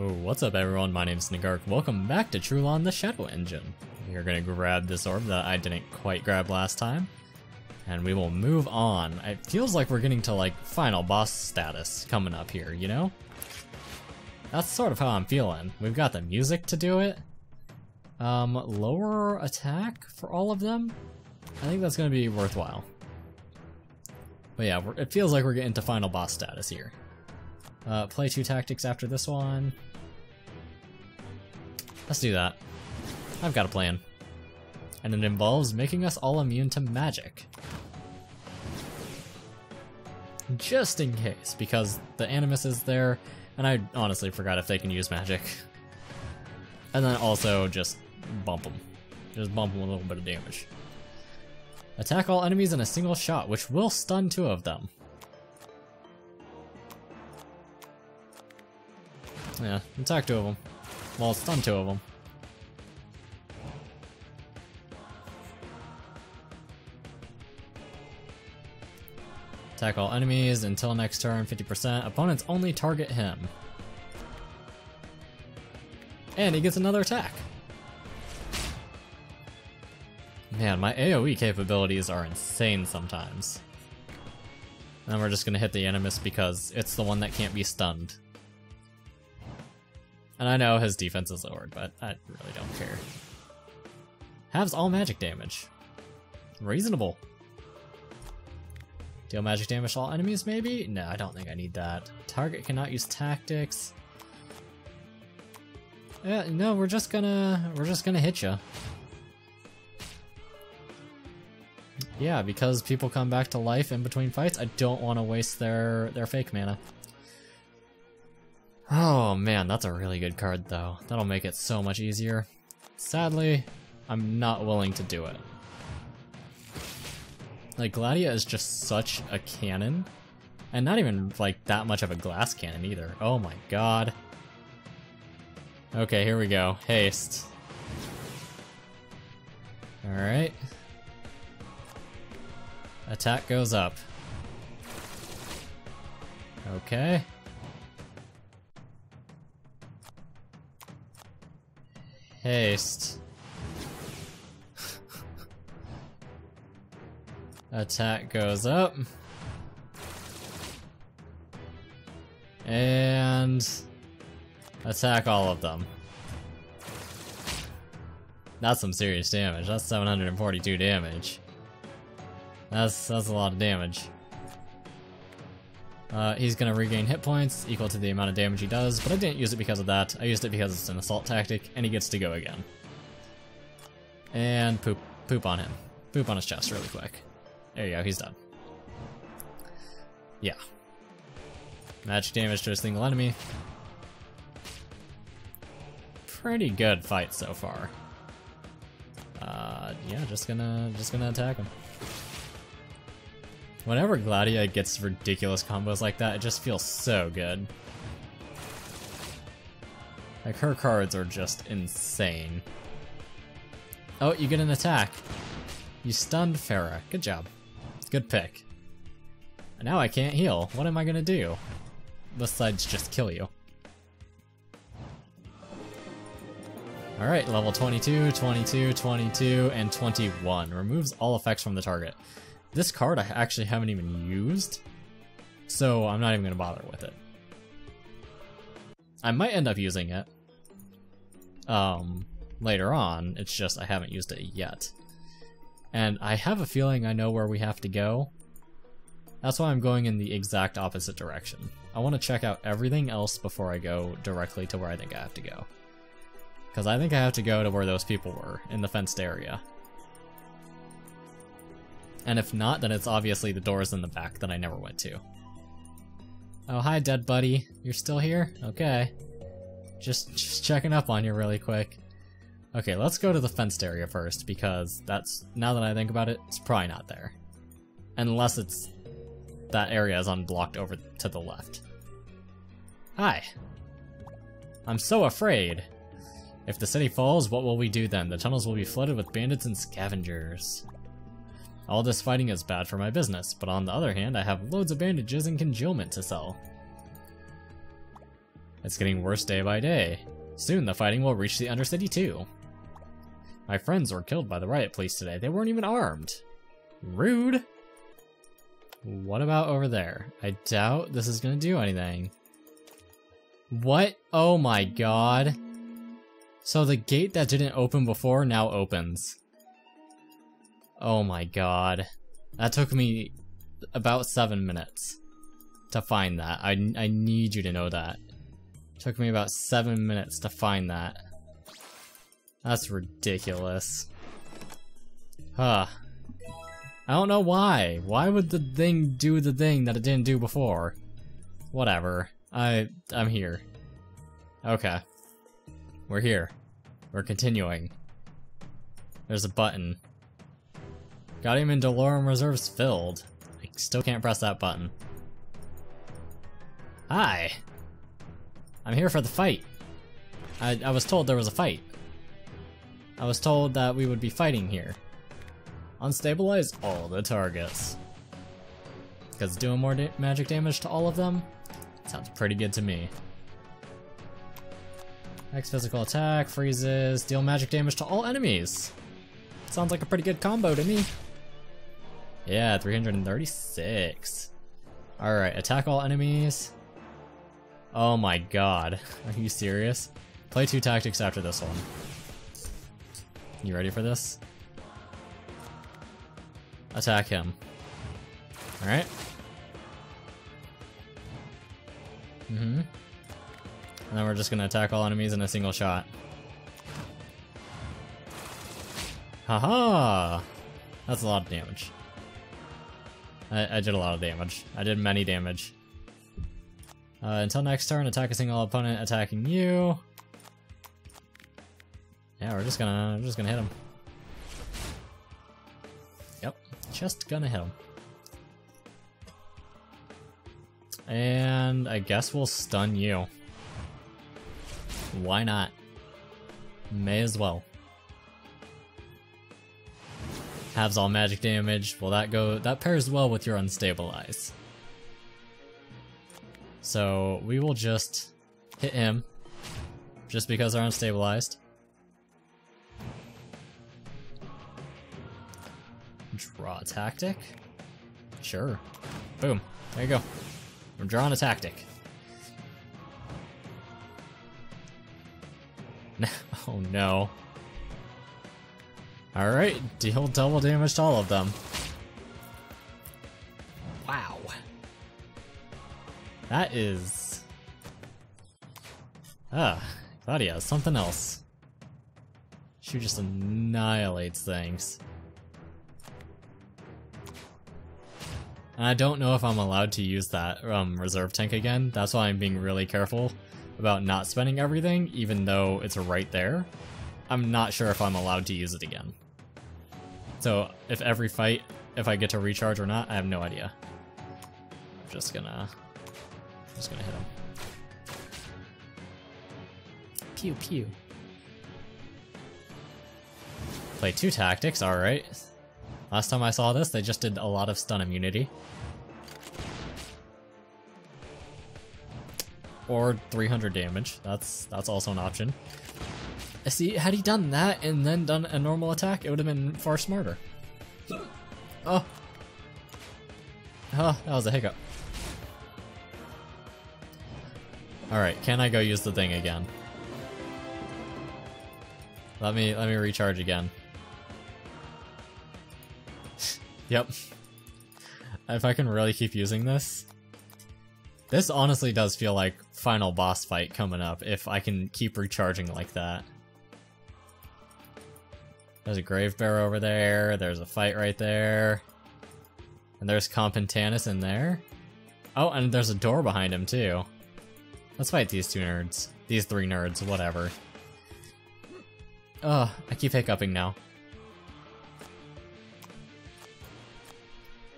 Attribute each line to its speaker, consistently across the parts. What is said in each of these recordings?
Speaker 1: What's up everyone, my name is Negark. Welcome back to Trulon the Shadow Engine. We're gonna grab this orb that I didn't quite grab last time. And we will move on. It feels like we're getting to like final boss status coming up here, you know? That's sort of how I'm feeling. We've got the music to do it. Um, lower attack for all of them? I think that's gonna be worthwhile. But yeah, it feels like we're getting to final boss status here. Uh, play two tactics after this one. Let's do that. I've got a plan. And it involves making us all immune to magic. Just in case, because the Animus is there, and I honestly forgot if they can use magic. And then also just bump them. Just bump them with a little bit of damage. Attack all enemies in a single shot, which will stun two of them. Yeah, attack two of them. Well, stun two of them. Attack all enemies until next turn, 50%. Opponents only target him. And he gets another attack. Man, my AoE capabilities are insane sometimes. And we're just gonna hit the Animus because it's the one that can't be stunned. And I know his defense is lowered, but I really don't care. Halves all magic damage. Reasonable. Deal magic damage to all enemies, maybe? No, I don't think I need that. Target cannot use tactics. Yeah, no, we're just gonna we're just gonna hit you. Yeah, because people come back to life in between fights, I don't want to waste their their fake mana. Oh man, that's a really good card though. That'll make it so much easier. Sadly, I'm not willing to do it. Like, Gladia is just such a cannon. And not even, like, that much of a glass cannon either. Oh my god. Okay, here we go. Haste. Alright. Attack goes up. Okay. Haste. Attack goes up. And attack all of them. That's some serious damage. That's 742 damage. That's that's a lot of damage. Uh, he's gonna regain hit points equal to the amount of damage he does, but I didn't use it because of that. I used it because it's an assault tactic, and he gets to go again. And poop, poop on him. Poop on his chest really quick. There you go, he's done. Yeah. Magic damage to a single enemy. Pretty good fight so far. Uh, yeah, just gonna, just gonna attack him. Whenever Gladia gets ridiculous combos like that, it just feels so good. Like, her cards are just insane. Oh, you get an attack. You stunned Pharah. Good job. Good pick. And now I can't heal. What am I gonna do? Besides just kill you. Alright, level 22, 22, 22, and 21. Removes all effects from the target. This card I actually haven't even used, so I'm not even going to bother with it. I might end up using it um, later on, it's just I haven't used it yet. And I have a feeling I know where we have to go. That's why I'm going in the exact opposite direction. I want to check out everything else before I go directly to where I think I have to go. Because I think I have to go to where those people were, in the fenced area. And if not, then it's obviously the doors in the back that I never went to. Oh, hi, dead buddy. You're still here? Okay. Just, just checking up on you really quick. Okay, let's go to the fenced area first, because that's, now that I think about it, it's probably not there. Unless it's, that area is unblocked over to the left. Hi. I'm so afraid. If the city falls, what will we do then? The tunnels will be flooded with bandits and scavengers. All this fighting is bad for my business, but on the other hand, I have loads of bandages and congealment to sell. It's getting worse day by day. Soon the fighting will reach the Undercity too. My friends were killed by the riot police today. They weren't even armed. Rude. What about over there? I doubt this is gonna do anything. What? Oh my god. So the gate that didn't open before now opens. Oh my god. That took me about seven minutes to find that. I, I need you to know that. Took me about seven minutes to find that. That's ridiculous. Huh. I don't know why. Why would the thing do the thing that it didn't do before? Whatever. I, I'm here. Okay. We're here. We're continuing. There's a button. Guardium and Dolorum reserves filled. I still can't press that button. Hi! I'm here for the fight. I, I was told there was a fight. I was told that we would be fighting here. Unstabilize all the targets. Because doing more da magic damage to all of them sounds pretty good to me. Next physical attack, freezes, deal magic damage to all enemies. Sounds like a pretty good combo to me. Yeah, 336. Alright, attack all enemies. Oh my god. Are you serious? Play two tactics after this one. You ready for this? Attack him. Alright. Mm-hmm. And then we're just gonna attack all enemies in a single shot. Haha! That's a lot of damage. I, I did a lot of damage. I did many damage. Uh, until next turn, attack a single opponent attacking you. Yeah, we're just gonna, we're just gonna hit him. Yep, just gonna hit him. And I guess we'll stun you. Why not? May as well. Halves all magic damage. Well, that go? That pairs well with your unstabilize. So we will just hit him, just because they're unstabilized. Draw a tactic? Sure. Boom. There you go. I'm drawing a tactic. oh no. Alright, deal double damage to all of them. Wow. That is... Ah, Gladia, something else. She just annihilates things. And I don't know if I'm allowed to use that um, reserve tank again. That's why I'm being really careful about not spending everything, even though it's right there. I'm not sure if I'm allowed to use it again. So if every fight, if I get to recharge or not, I have no idea. I'm just gonna, just gonna hit him. Pew pew. Play two tactics, alright. Last time I saw this, they just did a lot of stun immunity. Or 300 damage, that's that's also an option. See, had he done that and then done a normal attack, it would have been far smarter. Oh. Oh, that was a hiccup. Alright, can I go use the thing again? Let me let me recharge again. yep. If I can really keep using this. This honestly does feel like final boss fight coming up if I can keep recharging like that. There's a grave bear over there. There's a fight right there. And there's Compentanus in there. Oh, and there's a door behind him too. Let's fight these two nerds. These three nerds, whatever. Ugh, I keep hiccuping now.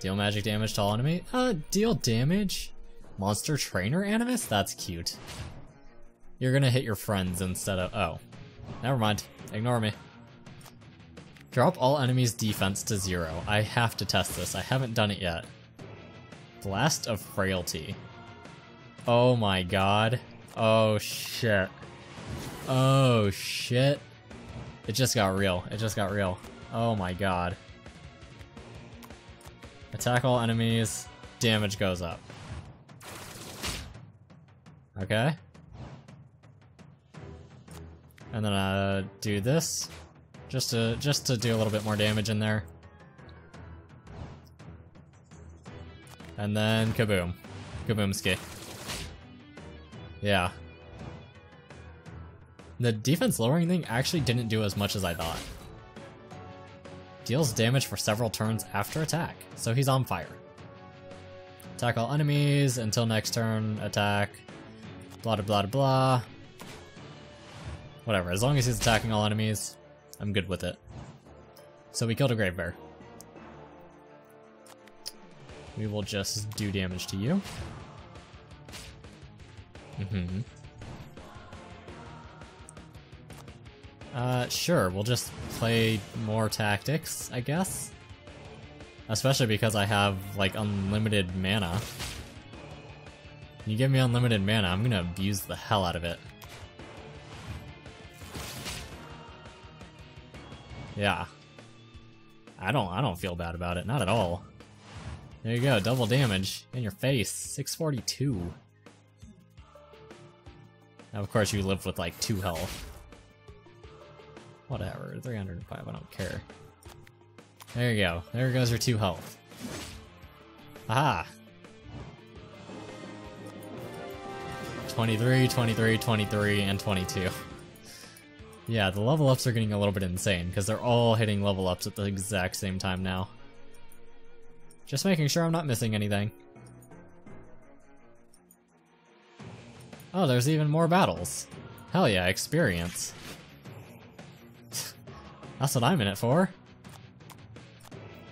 Speaker 1: Deal magic damage to all enemy? Uh, deal damage? Monster Trainer Animus? That's cute. You're gonna hit your friends instead of- oh. Never mind. Ignore me. Drop all enemies' defense to zero. I have to test this. I haven't done it yet. Blast of Frailty. Oh my god. Oh shit. Oh shit. It just got real. It just got real. Oh my god. Attack all enemies, damage goes up. Okay. And then uh do this. Just to just to do a little bit more damage in there. And then kaboom. Kaboomski. Yeah. The defense lowering thing actually didn't do as much as I thought. Deals damage for several turns after attack, so he's on fire. Attack all enemies until next turn, attack, blah blah blah blah. Whatever, as long as he's attacking all enemies, I'm good with it. So we killed a Grave Bear. We will just do damage to you. Mm-hmm. Uh, sure, we'll just play more tactics, I guess? Especially because I have, like, unlimited mana. You give me unlimited mana, I'm gonna abuse the hell out of it. Yeah. I don't I don't feel bad about it, not at all. There you go, double damage in your face, 642. Now of course you live with like 2 health. Whatever, 305, I don't care. There you go, there goes your 2 health. Aha! 23, 23, 23, and 22. Yeah, the level ups are getting a little bit insane, because they're all hitting level ups at the exact same time now. Just making sure I'm not missing anything. Oh, there's even more battles. Hell yeah, experience. That's what I'm in it for.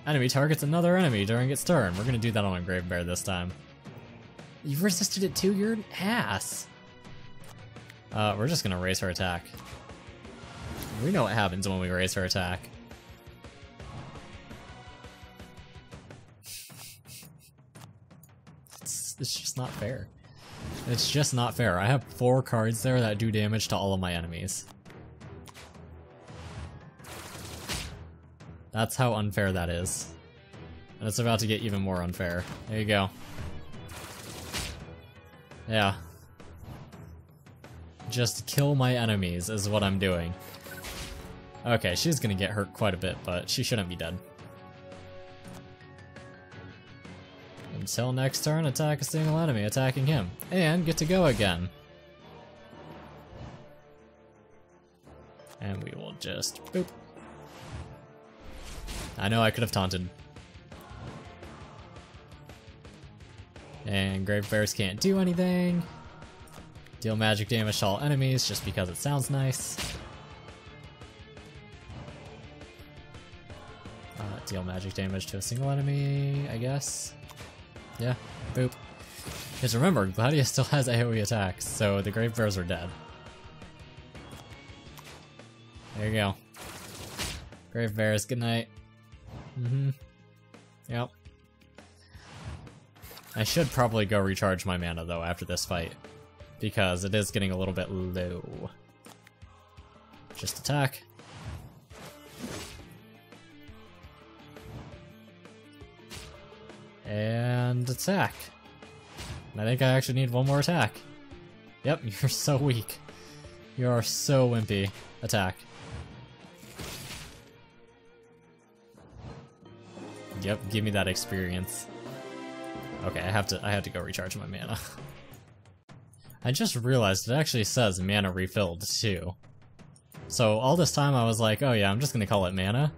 Speaker 1: Enemy targets another enemy during its turn. We're gonna do that on a Grave Bear this time. You've resisted it too? You're an ass. Uh, we're just gonna raise her attack. We know what happens when we raise her attack. It's, it's just not fair. It's just not fair. I have four cards there that do damage to all of my enemies. That's how unfair that is. And it's about to get even more unfair. There you go. Yeah. Just kill my enemies is what I'm doing. Okay, she's gonna get hurt quite a bit, but she shouldn't be dead. Until next turn, attack a single enemy attacking him. And get to go again. And we will just boop. I know I could have taunted. And Grave Bears can't do anything. Deal magic damage to all enemies just because it sounds nice. Deal magic damage to a single enemy, I guess. Yeah, boop. Because remember, Gladius still has AoE attacks, so the Grave Bears are dead. There you go. Grave Bears, good night. Mm-hmm. Yep. I should probably go recharge my mana, though, after this fight. Because it is getting a little bit low. Just attack. And attack. I think I actually need one more attack. Yep, you're so weak. You are so wimpy. Attack. Yep, give me that experience. Okay, I have to I have to go recharge my mana. I just realized it actually says mana refilled too. So all this time I was like, oh yeah, I'm just gonna call it mana.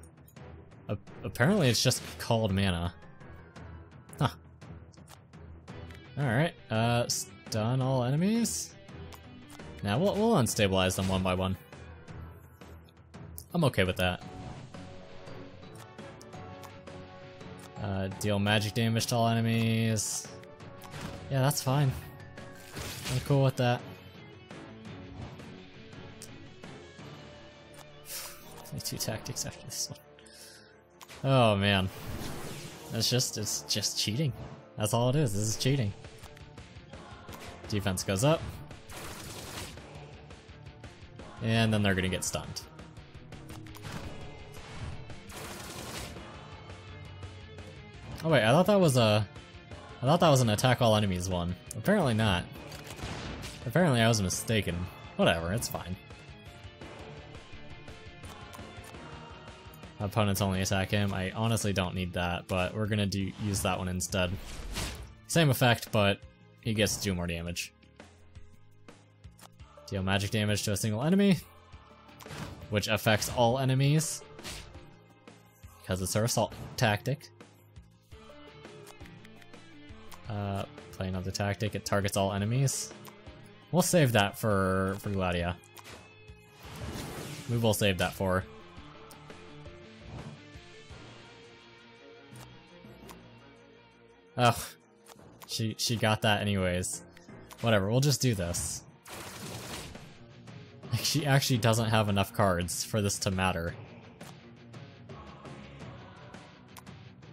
Speaker 1: A apparently it's just called mana. Huh. Alright, uh, stun all enemies? Now we'll, we'll unstabilize them one by one. I'm okay with that. Uh, deal magic damage to all enemies. Yeah, that's fine. I'm cool with that. Only two tactics after this one. Oh man. It's just, it's just cheating. That's all it is, this is cheating. Defense goes up. And then they're gonna get stunned. Oh wait, I thought that was a... I thought that was an attack all enemies one. Apparently not. Apparently I was mistaken. Whatever, it's fine. Opponents only attack him. I honestly don't need that, but we're gonna do use that one instead. Same effect, but he gets to do more damage. Deal magic damage to a single enemy, which affects all enemies, because it's her assault tactic. Uh, play another tactic, it targets all enemies. We'll save that for, for Gladia. We will save that for Oh, she she got that anyways. Whatever, we'll just do this. She actually doesn't have enough cards for this to matter.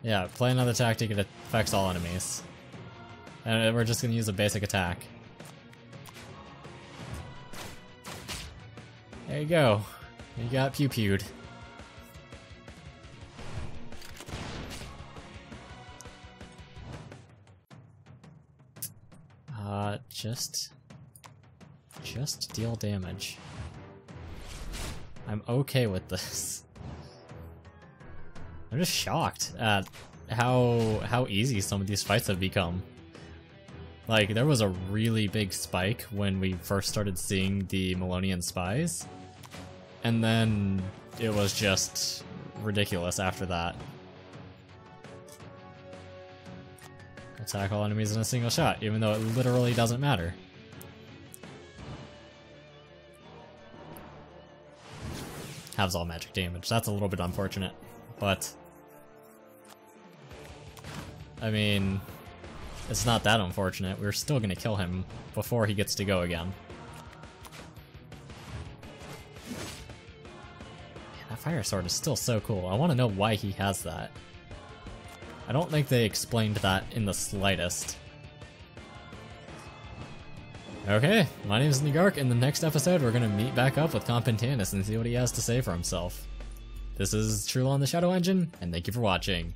Speaker 1: Yeah, play another tactic, it affects all enemies. And we're just gonna use a basic attack. There you go. You got pew pewed. Just... Just deal damage. I'm okay with this. I'm just shocked at how how easy some of these fights have become. Like, there was a really big spike when we first started seeing the Malonian spies, and then it was just ridiculous after that. Attack all enemies in a single shot, even though it literally doesn't matter. Has all magic damage. That's a little bit unfortunate, but... I mean, it's not that unfortunate. We're still gonna kill him before he gets to go again. Man, that fire sword is still so cool. I want to know why he has that. I don't think they explained that in the slightest. Okay, my name is Negark. In the next episode, we're gonna meet back up with Compin Tanus and see what he has to say for himself. This is Trulon the Shadow Engine, and thank you for watching.